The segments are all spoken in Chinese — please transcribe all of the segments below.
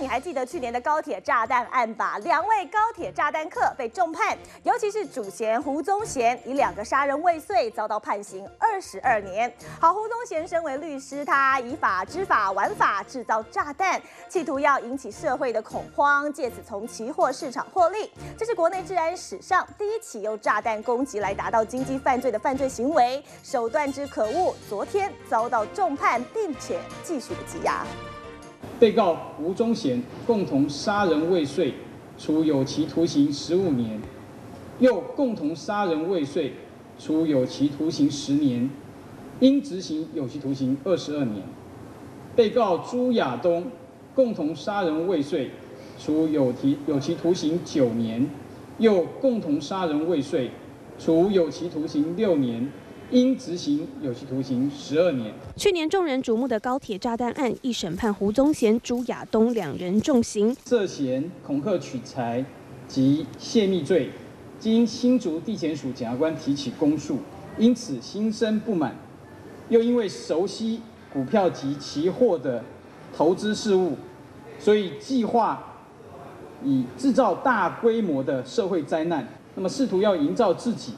你还记得去年的高铁炸弹案吧？两位高铁炸弹客被重判，尤其是主嫌胡宗贤，以两个杀人未遂遭到判刑二十二年。好，胡宗贤身为律师，他以法知法玩法制造炸弹，企图要引起社会的恐慌，借此从期货市场获利。这是国内治安史上第一起用炸弹攻击来达到经济犯罪的犯罪行为，手段之可恶。昨天遭到重判，并且继续的羁押。被告吴宗贤共同杀人未遂，处有期徒刑十五年；又共同杀人未遂，处有期徒刑十年，应执行有期徒刑二十二年。被告朱亚东共同杀人未遂，处有期有期徒刑九年；又共同杀人未遂，处有期徒刑六年。应执行有期徒刑十二年。去年众人瞩目的高铁炸弹案，一审判胡宗贤、朱亚东两人重刑，涉嫌恐吓取财及泄密罪，经新竹地检署检察官提起公诉，因此心生不满，又因为熟悉股票及期货的投资事务，所以计划以制造大规模的社会灾难，那么试图要营造自己。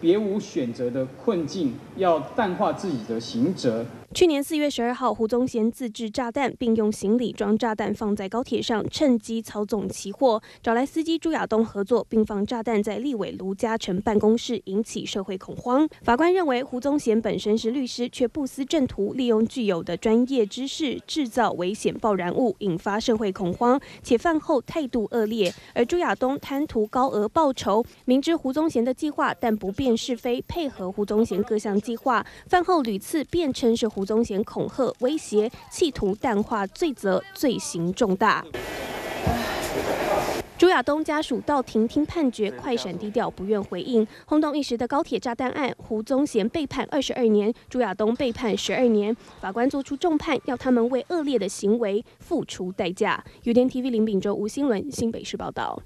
别无选择的困境，要淡化自己的行责。去年四月十二号，胡宗贤自制炸弹，并用行李装炸弹放在高铁上，趁机操纵期货，找来司机朱亚东合作，并放炸弹在立委卢嘉诚办公室，引起社会恐慌。法官认为，胡宗贤本身是律师，却不思正途，利用具有的专业知识制造危险爆燃物，引发社会恐慌，且饭后态度恶劣。而朱亚东贪图高额报酬，明知胡宗贤的计划，但不辨是非，配合胡宗贤各项计划，饭后屡次辩称是胡。胡宗贤恐吓、威胁，企图淡化罪责，罪行重大。朱亚东家属到庭听判决，快闪低调，不愿回应。轰动一时的高铁炸弹案，胡宗贤被判二十二年，朱亚东被判十二年。法官作出重判，要他们为恶劣的行为付出代价。UDN TV 林炳洲、吴新伦新北市报道。